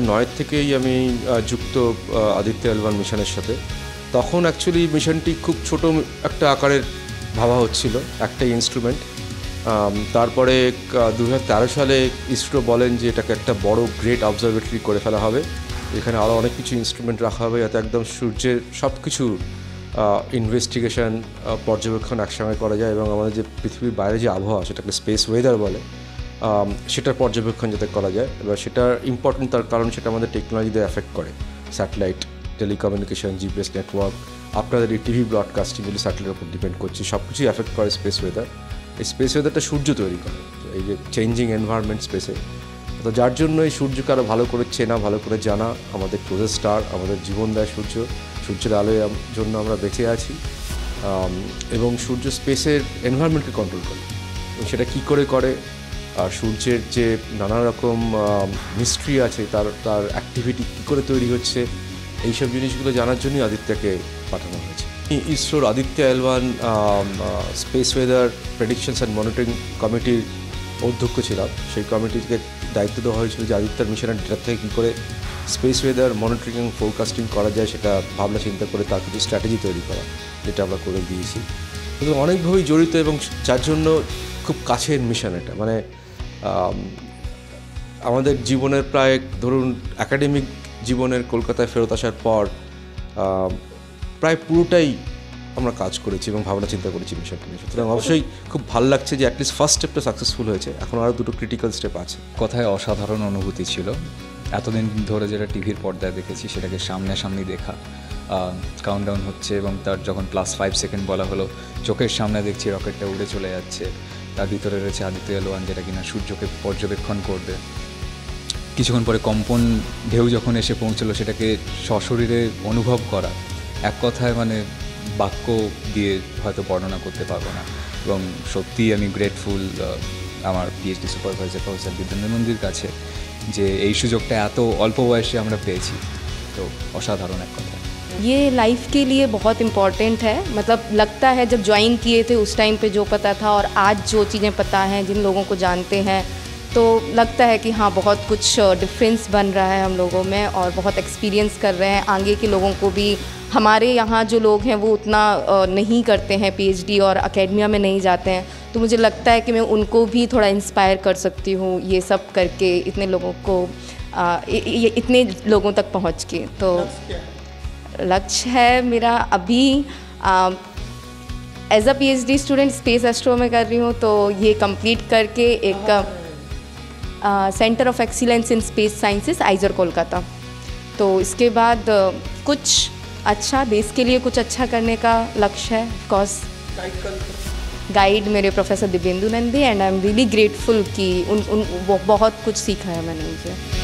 নয় থেকেই আমি যুক্ত আদিত্য এলওয়ান মিশনের সাথে। তখন অ্যাকচুয়ালি মিশনটি খুব ছোট একটা আকারের ভাবা হচ্ছিল একটা ইনস্ট্রুমেন্ট তারপরে দু হাজার তেরো সালে ইসরো বলেন যে এটাকে একটা বড় গ্রেট অবজারভেটরি করে ফেলা হবে। এখানে আরও অনেক কিছু ইনস্ট্রুমেন্ট রাখা হবে যাতে একদম সূর্যের সব কিছু ইনভেস্টিগেশন পর্যবেক্ষণ একসঙ্গে করা যায় এবং আমাদের যে পৃথিবীর বাইরে যে আবহাওয়া, সেটাকে স্পেস ওয়েদার বলে সেটার পর্যবেক্ষণ যাতে করা যায়, এবার সেটার ইম্পর্টেন্ট তার কারণ সেটা আমাদের টেকনোলজিতে এফেক্ট করে। স্যাটেলাইট টেলিকমিউনিকেশন জিপিএস নেটওয়ার্ক আপনাদের এই টিভি ব্রডকাস্টিং গুলি স্যাটেলাইটের উপর ডিপেন্ড করছে সব কিছুই এফেক্ট করে স্পেস ওয়েদার এই স্পেস ওয়েদারটা সূর্য তৈরি করে এই যে চেঞ্জিং এনভায়রনমেন্ট স্পেসে তো যার জন্য এই সূর্যকে আরও ভালো করে চেনা, ভালো করে জানা আমাদের ক্লোজেস্ট স্টার আমাদের জীবন দেয় সূর্য। সূর্যের আলোয় জন্য আমরা বেঁচে আছি। এবং সূর্য স্পেসের এনভায়রনমেন্টকে কন্ট্রোল করে। সেটা কী করে করে আর সূর্যের যে নানা রকম মিস্ট্রি আছে, তার তার অ্যাক্টিভিটি কী করে তৈরি হচ্ছে, এইসব জিনিসগুলো জানার জন্যই আদিত্যকে পাঠানো হয়েছে। ইসরোর Aditya L one space weather predictions and monitoring কমিটির অধ্যক্ষ ছিলাম। সেই কমিটিকে দায়িত্ব দেওয়া হয়েছিল যে আদিত্যর মিশনের ডেটা থেকে কী করে স্পেস ওয়েদার মনিটরিং এবং ফোরকাস্টিং করা যায়, সেটা ভাবনা চিন্তা করে তার কিছু স্ট্র্যাটেজি তৈরি করা, যেটা আমরা করে দিয়েছি। এবং অনেকভাবেই জড়িত এবং যার জন্য খুব কাছের মিশন এটা। মানে আমাদের জীবনের প্রায়, ধরুন একাডেমিক জীবনের কলকাতায় ফেরত আসার পর প্রায় পুরোটাই আমরা কাজ করেছি এবং ভাবনা চিন্তা করেছি মিশনটা নিয়ে। সুতরাং অবশ্যই খুব ভালো লাগছে যে অ্যাটলিস্ট ফার্স্ট স্টেপটা সাকসেসফুল হয়েছে। এখন আরও দুটো ক্রিটিক্যাল স্টেপ আছে। কথায় অসাধারণ অনুভূতি ছিল। এতদিন ধরে যেটা টিভির পর্দায় দেখেছি, সেটাকে সামনাসামনি দেখা। কাউন্টডাউন হচ্ছে এবং তার যখন প্লাস ফাইভ সেকেন্ড বলা হলো, চোখের সামনে দেখছি রকেটটা উড়ে চলে যাচ্ছে। তার ভিতরে রয়েছে আদিত্য এলোয়ান, যেটা কিনা সূর্যকে পর্যবেক্ষণ করবে। কিছুক্ষণ পরে কম্পন ঢেউ যখন এসে পৌঁছলো, সেটাকে সশরীরে অনুভব করা। এক কথায় মানে বাক্য দিয়ে হয়তো বর্ণনা করতে পারব না। এবং সত্যিই আমি গ্রেটফুল আমার পিএইচডি সুপারভাইজার প্রফেসর বিদ্যেন্দ্র নন্দীর কাছে যে এই সুযোগটা এত অল্প বয়সে আমরা পেয়েছি। তো অসাধারণ এক কথা। ये लाइफ के लिए बहुत इंपॉर्टेंट है। मतलब लगता है जब ज्वाइन किए थे उस टाइम पे जो पता था और आज जो चीज़ें पता हैं जिन लोगों को जानते हैं तो लगता है कि हाँ बहुत कुछ डिफरेंस बन रहा है हम लोगों में और बहुत एक्सपीरियंस कर रहे हैं। आगे के लोगों को भी हमारे यहाँ जो लोग हैं वो उतना नहीं करते हैं पीएचडी और अकेडमिया में नहीं जाते हैं। तो मुझे लगता है कि मैं उनको भी थोड़ा इंस्पायर कर सकती हूँ ये सब करके इतने लोगों को अ, इ- इ- इतने लोगों तक पहुँच के तो लक्ष्य है मेरा अभी as a PhD student space astro में कर रही हूँ तो ये कंप्लीट करके एक centre of excellence in space sciences IISER Kolkata तो इसके बाद कुछ अच्छा देश के लिए कुछ अच्छा करने का लक्ष्य है बिकॉज़ गाइड मेरे professor Dibyendu Nandi and I'm really grateful कि उन, उन वो बहुत कुछ सीखा है मैंने उनसे